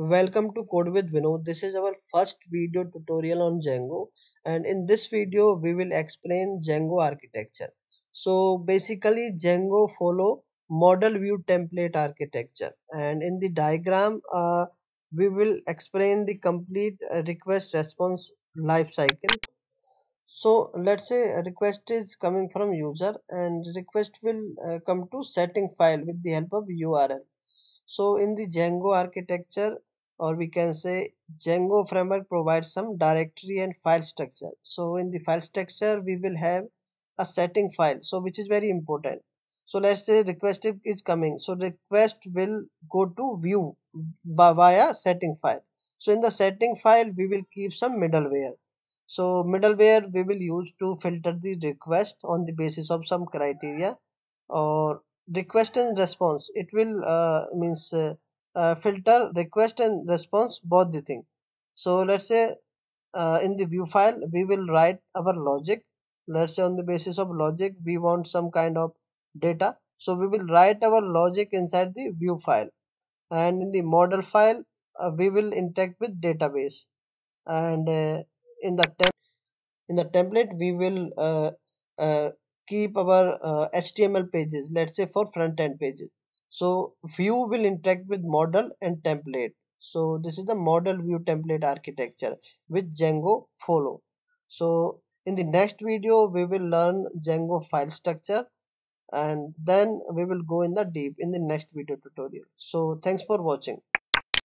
Welcome to Code with Vinod. This is our first video tutorial on Django and in this video we will explain Django architecture. So basically Django follow model view template architecture and in the diagram uh, we will explain the complete uh, request response life cycle. So let's say a request is coming from user and request will uh, come to setting file with the help of URL so in the Django architecture, or we can say Django framework provides some directory and file structure. So in the file structure, we will have a setting file. So which is very important. So let's say request is coming. So request will go to view via setting file. So in the setting file, we will keep some middleware. So middleware we will use to filter the request on the basis of some criteria or request and response it will uh, means uh, uh, filter request and response both the thing. So let's say uh, in the view file we will write our logic. Let's say on the basis of logic we want some kind of data. So we will write our logic inside the view file. And in the model file uh, we will interact with database. And uh, in the temp in the template we will uh, uh, keep our uh, html pages let's say for front end pages so view will interact with model and template. So this is the model view template architecture which django follow. So in the next video we will learn django file structure and then we will go in the deep in the next video tutorial. So thanks for watching